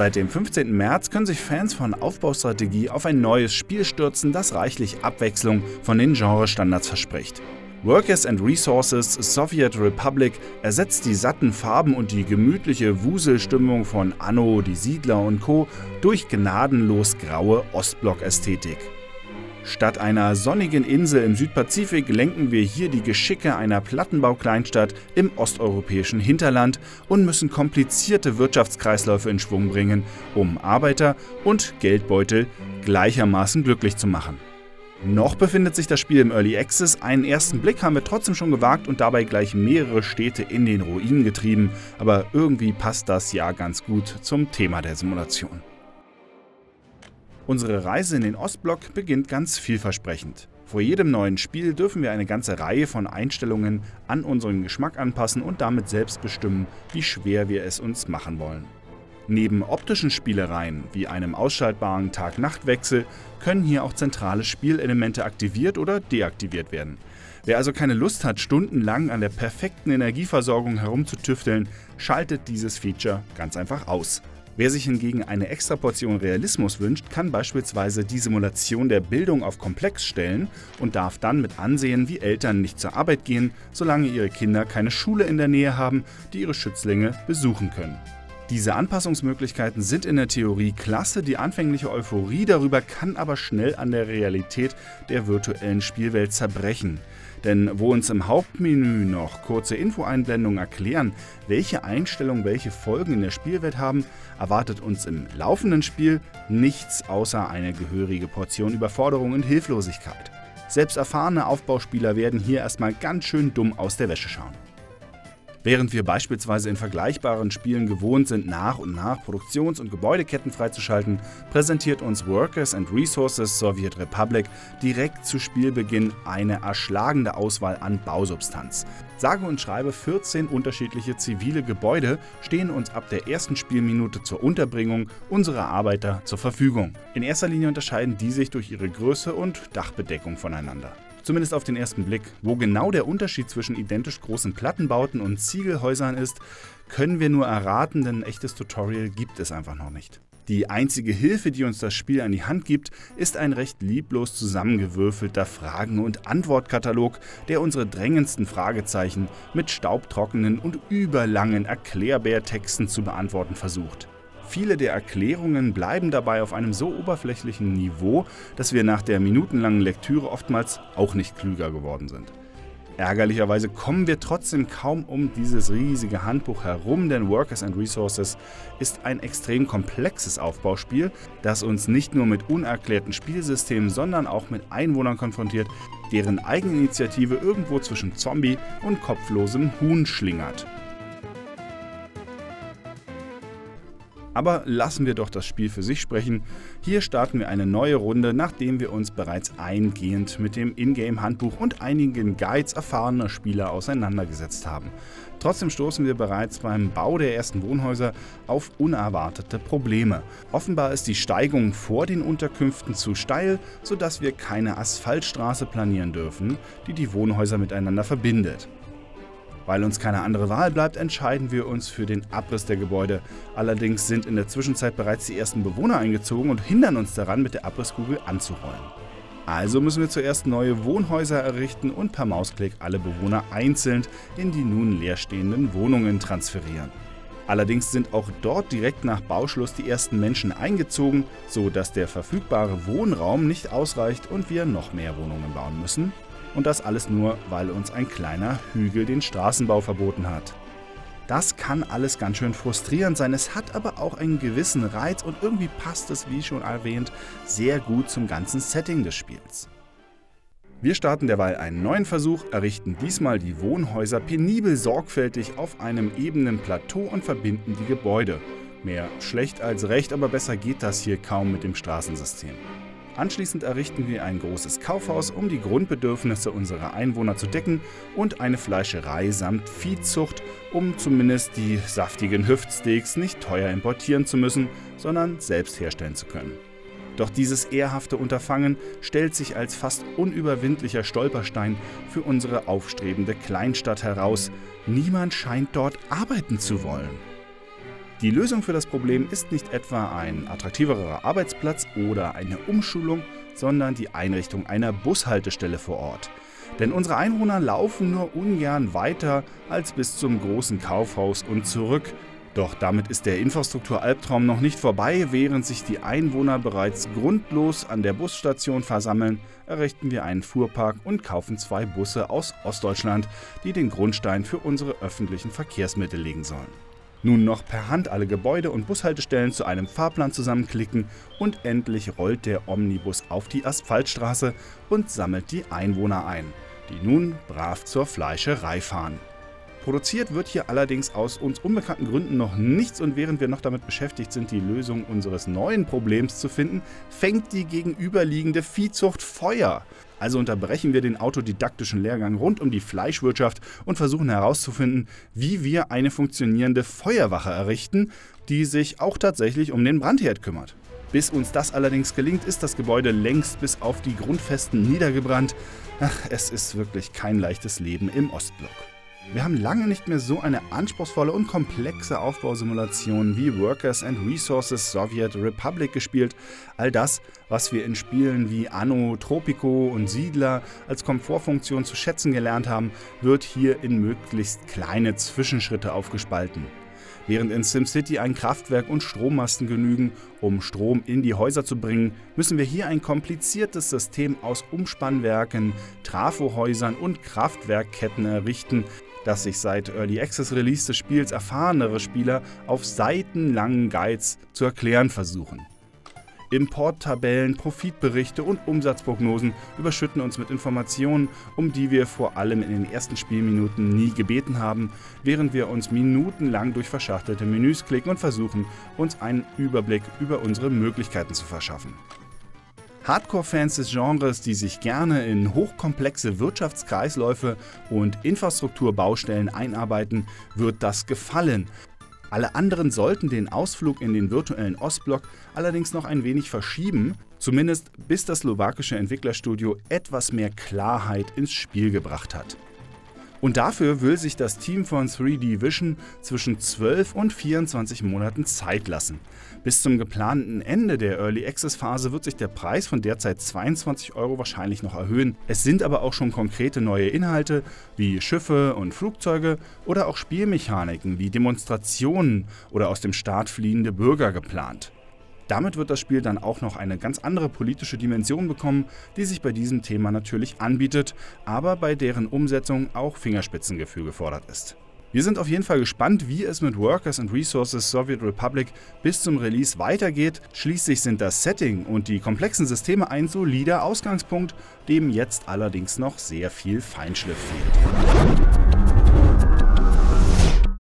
Seit dem 15. März können sich Fans von Aufbaustrategie auf ein neues Spiel stürzen, das reichlich Abwechslung von den Genrestandards verspricht. Workers and Resources Soviet Republic ersetzt die satten Farben und die gemütliche Wuselstimmung von Anno, die Siedler und Co. durch gnadenlos graue Ostblock-Ästhetik. Statt einer sonnigen Insel im Südpazifik lenken wir hier die Geschicke einer Plattenbaukleinstadt im osteuropäischen Hinterland und müssen komplizierte Wirtschaftskreisläufe in Schwung bringen, um Arbeiter und Geldbeutel gleichermaßen glücklich zu machen. Noch befindet sich das Spiel im Early Access. Einen ersten Blick haben wir trotzdem schon gewagt und dabei gleich mehrere Städte in den Ruinen getrieben. Aber irgendwie passt das ja ganz gut zum Thema der Simulation. Unsere Reise in den Ostblock beginnt ganz vielversprechend. Vor jedem neuen Spiel dürfen wir eine ganze Reihe von Einstellungen an unseren Geschmack anpassen und damit selbst bestimmen, wie schwer wir es uns machen wollen. Neben optischen Spielereien wie einem ausschaltbaren Tag-Nacht-Wechsel können hier auch zentrale Spielelemente aktiviert oder deaktiviert werden. Wer also keine Lust hat, stundenlang an der perfekten Energieversorgung herumzutüfteln, schaltet dieses Feature ganz einfach aus. Wer sich hingegen eine extra Portion Realismus wünscht, kann beispielsweise die Simulation der Bildung auf Komplex stellen und darf dann mit ansehen, wie Eltern nicht zur Arbeit gehen, solange ihre Kinder keine Schule in der Nähe haben, die ihre Schützlinge besuchen können. Diese Anpassungsmöglichkeiten sind in der Theorie klasse, die anfängliche Euphorie darüber kann aber schnell an der Realität der virtuellen Spielwelt zerbrechen. Denn wo uns im Hauptmenü noch kurze Infoeinblendungen erklären, welche Einstellungen welche Folgen in der Spielwelt haben, erwartet uns im laufenden Spiel nichts außer eine gehörige Portion Überforderung und Hilflosigkeit. Selbst erfahrene Aufbauspieler werden hier erstmal ganz schön dumm aus der Wäsche schauen. Während wir beispielsweise in vergleichbaren Spielen gewohnt sind, nach und nach Produktions- und Gebäudeketten freizuschalten, präsentiert uns Workers and Resources Soviet Republic direkt zu Spielbeginn eine erschlagende Auswahl an Bausubstanz. Sage und schreibe 14 unterschiedliche zivile Gebäude stehen uns ab der ersten Spielminute zur Unterbringung unserer Arbeiter zur Verfügung. In erster Linie unterscheiden die sich durch ihre Größe und Dachbedeckung voneinander. Zumindest auf den ersten Blick. Wo genau der Unterschied zwischen identisch großen Plattenbauten und Ziegelhäusern ist, können wir nur erraten, denn ein echtes Tutorial gibt es einfach noch nicht. Die einzige Hilfe, die uns das Spiel an die Hand gibt, ist ein recht lieblos zusammengewürfelter Fragen- und Antwortkatalog, der unsere drängendsten Fragezeichen mit staubtrockenen und überlangen Erklärbärtexten zu beantworten versucht. Viele der Erklärungen bleiben dabei auf einem so oberflächlichen Niveau, dass wir nach der minutenlangen Lektüre oftmals auch nicht klüger geworden sind. Ärgerlicherweise kommen wir trotzdem kaum um dieses riesige Handbuch herum, denn Workers and Resources ist ein extrem komplexes Aufbauspiel, das uns nicht nur mit unerklärten Spielsystemen, sondern auch mit Einwohnern konfrontiert, deren Eigeninitiative irgendwo zwischen Zombie und kopflosem Huhn schlingert. Aber lassen wir doch das Spiel für sich sprechen. Hier starten wir eine neue Runde, nachdem wir uns bereits eingehend mit dem Ingame-Handbuch und einigen Guides erfahrener Spieler auseinandergesetzt haben. Trotzdem stoßen wir bereits beim Bau der ersten Wohnhäuser auf unerwartete Probleme. Offenbar ist die Steigung vor den Unterkünften zu steil, sodass wir keine Asphaltstraße planieren dürfen, die die Wohnhäuser miteinander verbindet. Weil uns keine andere Wahl bleibt, entscheiden wir uns für den Abriss der Gebäude. Allerdings sind in der Zwischenzeit bereits die ersten Bewohner eingezogen und hindern uns daran, mit der Abrisskugel anzurollen. Also müssen wir zuerst neue Wohnhäuser errichten und per Mausklick alle Bewohner einzeln in die nun leerstehenden Wohnungen transferieren. Allerdings sind auch dort direkt nach Bauschluss die ersten Menschen eingezogen, so dass der verfügbare Wohnraum nicht ausreicht und wir noch mehr Wohnungen bauen müssen, und das alles nur, weil uns ein kleiner Hügel den Straßenbau verboten hat. Das kann alles ganz schön frustrierend sein, es hat aber auch einen gewissen Reiz und irgendwie passt es, wie schon erwähnt, sehr gut zum ganzen Setting des Spiels. Wir starten derweil einen neuen Versuch, errichten diesmal die Wohnhäuser penibel sorgfältig auf einem ebenen Plateau und verbinden die Gebäude. Mehr schlecht als recht, aber besser geht das hier kaum mit dem Straßensystem. Anschließend errichten wir ein großes Kaufhaus, um die Grundbedürfnisse unserer Einwohner zu decken und eine Fleischerei samt Viehzucht, um zumindest die saftigen Hüftsteaks nicht teuer importieren zu müssen, sondern selbst herstellen zu können. Doch dieses ehrhafte Unterfangen stellt sich als fast unüberwindlicher Stolperstein für unsere aufstrebende Kleinstadt heraus. Niemand scheint dort arbeiten zu wollen. Die Lösung für das Problem ist nicht etwa ein attraktiverer Arbeitsplatz oder eine Umschulung, sondern die Einrichtung einer Bushaltestelle vor Ort. Denn unsere Einwohner laufen nur ungern weiter als bis zum großen Kaufhaus und zurück. Doch damit ist der Infrastrukturalbtraum noch nicht vorbei. Während sich die Einwohner bereits grundlos an der Busstation versammeln, errichten wir einen Fuhrpark und kaufen zwei Busse aus Ostdeutschland, die den Grundstein für unsere öffentlichen Verkehrsmittel legen sollen. Nun noch per Hand alle Gebäude und Bushaltestellen zu einem Fahrplan zusammenklicken und endlich rollt der Omnibus auf die Asphaltstraße und sammelt die Einwohner ein, die nun brav zur Fleischerei fahren. Produziert wird hier allerdings aus uns unbekannten Gründen noch nichts und während wir noch damit beschäftigt sind, die Lösung unseres neuen Problems zu finden, fängt die gegenüberliegende Viehzucht Feuer. Also unterbrechen wir den autodidaktischen Lehrgang rund um die Fleischwirtschaft und versuchen herauszufinden, wie wir eine funktionierende Feuerwache errichten, die sich auch tatsächlich um den Brandherd kümmert. Bis uns das allerdings gelingt, ist das Gebäude längst bis auf die Grundfesten niedergebrannt. Ach, es ist wirklich kein leichtes Leben im Ostblock. Wir haben lange nicht mehr so eine anspruchsvolle und komplexe Aufbausimulation wie Workers and Resources Soviet Republic gespielt. All das, was wir in Spielen wie Anno, Tropico und Siedler als Komfortfunktion zu schätzen gelernt haben, wird hier in möglichst kleine Zwischenschritte aufgespalten. Während in SimCity ein Kraftwerk und Strommasten genügen, um Strom in die Häuser zu bringen, müssen wir hier ein kompliziertes System aus Umspannwerken, Trafohäusern und Kraftwerkketten errichten, das sich seit Early Access Release des Spiels erfahrenere Spieler auf seitenlangen Guides zu erklären versuchen. Importtabellen, Profitberichte und Umsatzprognosen überschütten uns mit Informationen, um die wir vor allem in den ersten Spielminuten nie gebeten haben, während wir uns minutenlang durch verschachtelte Menüs klicken und versuchen, uns einen Überblick über unsere Möglichkeiten zu verschaffen. Hardcore-Fans des Genres, die sich gerne in hochkomplexe Wirtschaftskreisläufe und Infrastrukturbaustellen einarbeiten, wird das gefallen. Alle anderen sollten den Ausflug in den virtuellen Ostblock allerdings noch ein wenig verschieben, zumindest bis das slowakische Entwicklerstudio etwas mehr Klarheit ins Spiel gebracht hat. Und dafür will sich das Team von 3D Vision zwischen 12 und 24 Monaten Zeit lassen. Bis zum geplanten Ende der Early Access Phase wird sich der Preis von derzeit 22 Euro wahrscheinlich noch erhöhen. Es sind aber auch schon konkrete neue Inhalte wie Schiffe und Flugzeuge oder auch Spielmechaniken wie Demonstrationen oder aus dem Staat fliehende Bürger geplant. Damit wird das Spiel dann auch noch eine ganz andere politische Dimension bekommen, die sich bei diesem Thema natürlich anbietet, aber bei deren Umsetzung auch Fingerspitzengefühl gefordert ist. Wir sind auf jeden Fall gespannt, wie es mit Workers and Resources Soviet Republic bis zum Release weitergeht. Schließlich sind das Setting und die komplexen Systeme ein solider Ausgangspunkt, dem jetzt allerdings noch sehr viel Feinschliff fehlt.